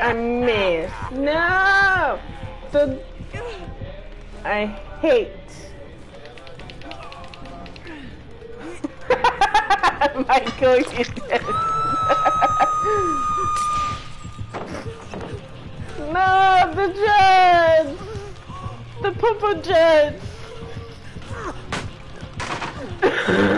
I missed. No! The... I hate. Michael, you did. no, the Jets! The purple Jets!